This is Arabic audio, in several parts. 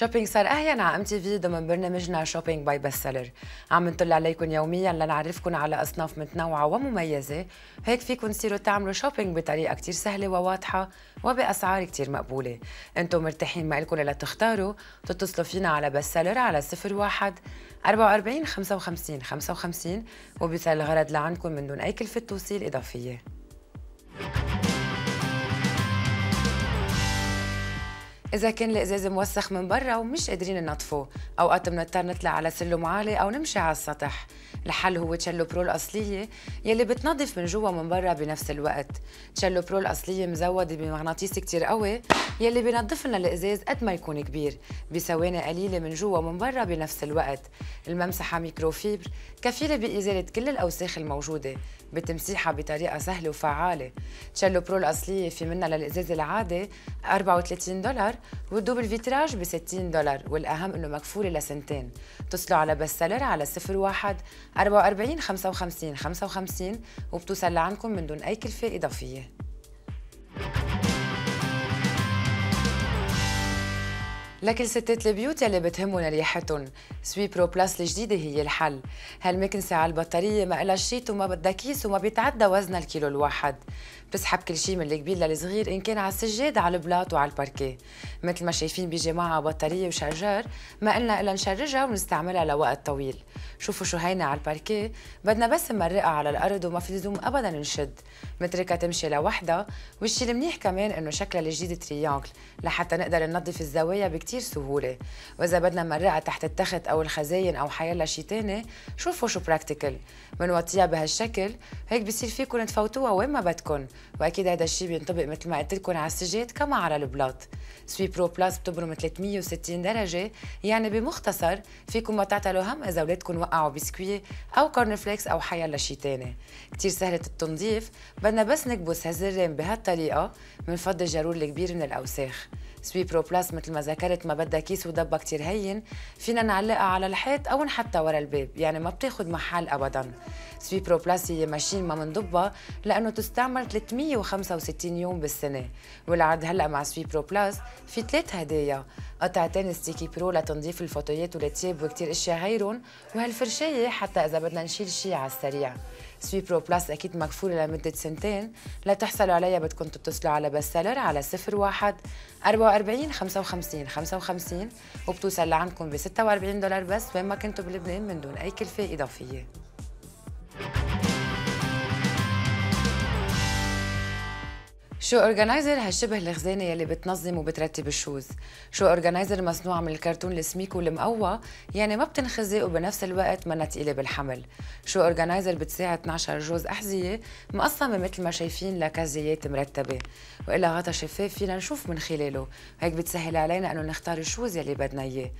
shopping صار أهين على MTV ضمن برنامجنا shopping by Best Seller عم نطلع عليكم يوميا لنعرفكم على أصناف متنوعة ومميزة. هيك فيكم تصيروا تعملوا shopping بطريقة كتير سهلة وواضحة وبأسعار كتير مقبولة. أنتم مرتاحين ما لكم إلا تختاروا تتصلوا فينا على Best Seller على 01 44 55 55 وبيصل الغرض لعندكم من دون أي كلفة توصيل إضافية. إذا كان الإزاز موسخ من برا ومش قادرين ننظفه أوقات بنضطر نطلع على سلم عالي أو نمشي على السطح. الحل هو تشيلو برو الأصلية يلي بتنظف من جوا ومن برا بنفس الوقت. تشيلو برو الأصلية مزودة بمغناطيس كتير قوي يلي بينظف لنا الإزاز قد ما يكون كبير بثواني قليلة من جوا ومن برا بنفس الوقت. الممسحة microfibre كفيلة بإزالة كل الأوساخ الموجودة بتمسيحها بطريقة سهلة وفعالة. تشيلو برو الأصلية في منها للإزاز العادي 34 دولار وال double vitrage ب 60 دولار والأهم إنه مكفولة لسنتين. اتصلوا على Best Seller على 01 44 55 55 وبتوصل لعندكم من دون أي كلفة إضافية. لكل ستات البيوت يلي بتهمهم ريحتهم سوي برو بلس الجديدة هي الحل. هالمكنسة على البطارية ما إلها شريط وما بدها كيس وما بيتعدى وزنها الكيلو الواحد. بتسحب كل شيء من الكبير للصغير إن كان على السجاد على البلاط وعلى الباركيه. مثل ما شايفين بيجي معها بطارية و charger ما قلنا إلا نشرجها ونستعملها لوقت طويل. شوفوا شو هينا على الباركيه. بدنا بس نمرقها على الأرض وما في لزوم أبدا نشد. نتركها تمشي لوحدها. والشيء المنيح كمان إنه شكلها الجديد triangle لحتى نقدر ننظف الزوايا بكتير سهولة. وإذا بدنا نمرقها تحت التخت أو الخزاين أو حيلا شي تاني شوفوا شو practical بنوطيها بهالشكل هيك بصير فيكم تفوتوها وين ما بدكم وأكيد هذا الشيء بينطبق مثل ما قلت لكم على السجاد كما على البلاط. سوي برو بلس بتبرم 360 درجة. يعني بمختصر فيكم ما تعتلوا هم إذا أولادكم وقعوا بسكوية أو corn flakes أو حيلا شيء ثاني كثير سهلة التنظيف. بدنا بس نكبس هالزرين بهالطريقة. بنفضي الجارور الكبير من الأوساخ. سوي برو بلس مثل ما ذكرت ما بدها كيس وضبة كتير هين. فينا نعلقها على الحيط أو نحطها ورا الباب يعني ما بتاخد محل ابدا. Sweep Pro Plus هي machine ما منضبها لأنه تستعمل 365 يوم بالسنة. والعرض هلأ مع Sweep Pro Plus في ثلاث هدايا قطعتين Sticky Pro لتنظيف الفوتويات والتياب وكتير أشياء غيرهم وهالفرشاية حتى إذا بدنا نشيل شيء على السريع. Sweep Pro Plus أكيد مكفوله لمدة سنتين. لتحصلوا عليها بدكم تتصلوا على Best Seller على 01 44 55 55 وبتوصل لعندكم ب 46 دولار بس وين ما كنتوا بلبنان من دون أي كلفة إضافية. Shoe organizer هالشبه الخزانة يلي بتنظم وبترتب ال shoes؟ Shoe organizer مصنوع من الكرتون السميك والمقوى يعني ما بتنخزق وبنفس الوقت منا تقيله بالحمل. Shoe organizer بتساع 12 جوز أحذية مقسمة مثل ما شايفين لكازيات مرتبة. وإلها غطا شفاف فينا نشوف من خلاله. هيك بتسهل علينا إنه نختار ال shoes يلي بدنا إياه.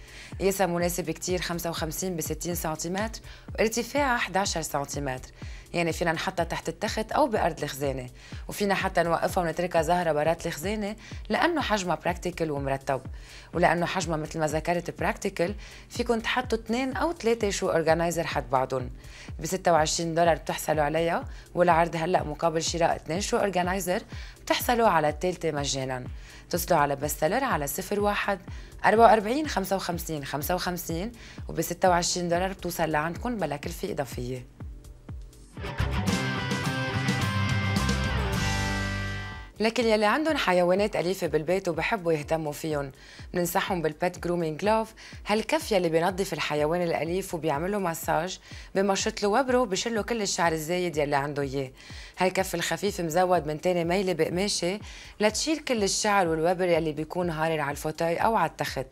قياسها مناسب كتير 55 ب 60 سنتيمتر وارتفاعها 11 سنتيمتر. يعني فينا نحطها تحت التخت أو بأرض الخزانة. وفينا حتى نوقفها ونتركها ظاهره برات الخزانة لأنه حجمها practical ومرتب. ولأنه حجمها مثل ما ذكرت practical فيكم تحطوا اثنين أو ثلاثة shoe organizer حد بعضهم. ب 26 دولار بتحصلوا عليها والعرض هلأ مقابل شراء اثنين shoe organizer بتحصلوا على الثالثة مجانا. اتصلوا على Best Seller على 01 44 55 55 وب 26 دولار بتوصل لعندكم بلا كلفة إضافية. لكن يلي عندهم حيوانات أليفة بالبيت وبحبوا يهتموا فيهم بننصحهم بال pet grooming glove هالكف يلي بينظف الحيوان الأليف وبيعمل له مساج بمشط له وبره بشله كل الشعر الزايد يلي عنده إياه. هالكف الخفيف مزود من تاني ميلة بقماشة لتشيل كل الشعر والوبر يلي بيكون هارر على الفوتاي أو على التخت.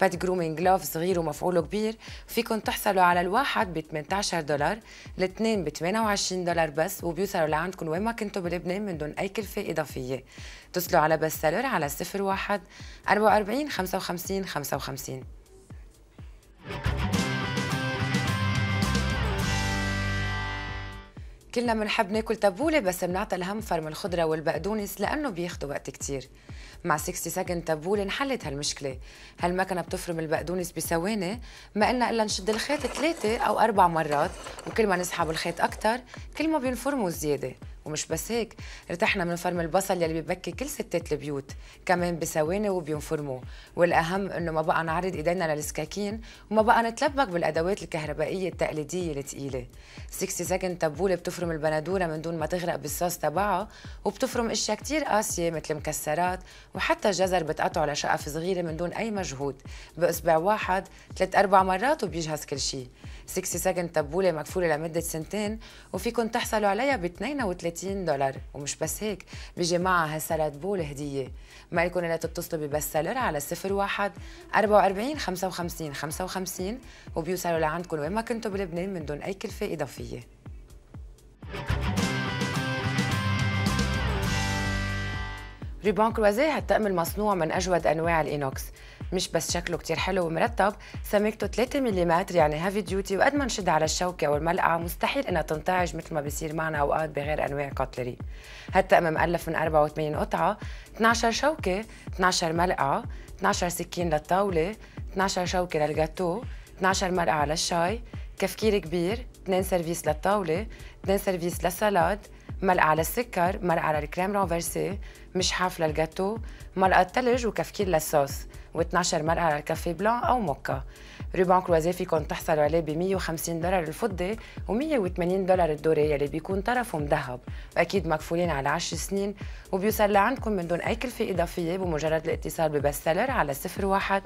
Pet grooming glove صغير ومفعوله كبير فيكم تحصلوا على الواحد ب 18 دولار الاثنين ب 28 دولار بس وبيوصلوا لعندكم وين ما كنتوا بلبنان من دون أي كلفة إضافية. اتصلوا على Best Seller على 01 44 55 55 كلنا بنحب ناكل تبولة بس بنعطي الهم فرم الخضرة والبقدونس لأنه بياخذوا وقت كتير. مع 60 سكند تبولة انحلت هالمشكلة. هالمكنة بتفرم البقدونس بثواني. ما قلنا إلا نشد الخيط ثلاثة أو أربع مرات وكل ما نسحب الخيط أكثر كل ما بينفرموا زيادة. ومش بس هيك ارتحنا من فرم البصل يلي ببكي كل ستات البيوت كمان بثواني وبينفرموا والأهم إنه ما بقى نعرض إيدينا للسكاكين وما بقى نتلبك بالأدوات الكهربائية التقليدية الثقيله 60 سكند تبوله بتفرم البندورة من دون ما تغرق بالصوص تبعها وبتفرم إشياء كتير قاسية مثل مكسرات وحتى جزر بتقطعه لشقف صغيرة من دون أي مجهود. باصبع واحد ثلاث أربع مرات وبيجهز كل شيء 60 second تبوله مكفولة لمدة سنتين وفيكم تحصلوا عليها ب 32 دولار ومش بس هيك بيجي معها هال salad bowl هدية. ما لكم الا تتصلوا ب Best Seller على 01 44 55 55 وبيوصلوا لعندكم وين ما كنتوا بلبنان من دون أي كلفة إضافية. Ruban croisé هالطقم المصنوع من أجود أنواع الإنوكس. مش بس شكله كتير حلو ومرتب سمكته 3 ملم يعني heavy duty وقد ما نشد على الشوكة أو الملقعه مستحيل إنها تنتعج مثل ما بيصير معنا أوقات بغير أنواع cutlery هالطقم مؤلف من 84 قطعة 12 شوكة 12 ملقعة 12 سكين للطاولة 12 شوكة للجاتو 12 ملقعة للشاي كفكير كبير 2 سيرفيس للطاولة 2 سيرفيس لل salade ملقعة للسكر ملقعة لل crème renversée مشحاف للجاتو ملقة ثلج وكفكير للصوص و12 ملقعة للكافيه بلان أو موكا. روبان كروازيه فيكم تحصلوا عليه ب 150 دولار الفضة و180 دولار الدوري يلي بيكون طرفه مذهب وأكيد مكفولين على 10 سنين وبيوصل لعندكم من دون أي كلفة إضافية بمجرد الاتصال ببستلر على 01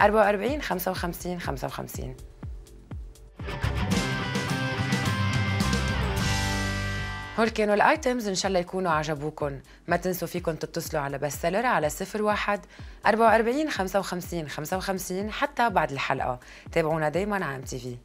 44 55 55 هول كانوا ال items إن شاء الله يكونوا عجبوكم ما تنسوا فيكم تتصلوا على Best Seller على 01 44 55 55 حتى بعد الحلقة. تابعونا دايما على MTV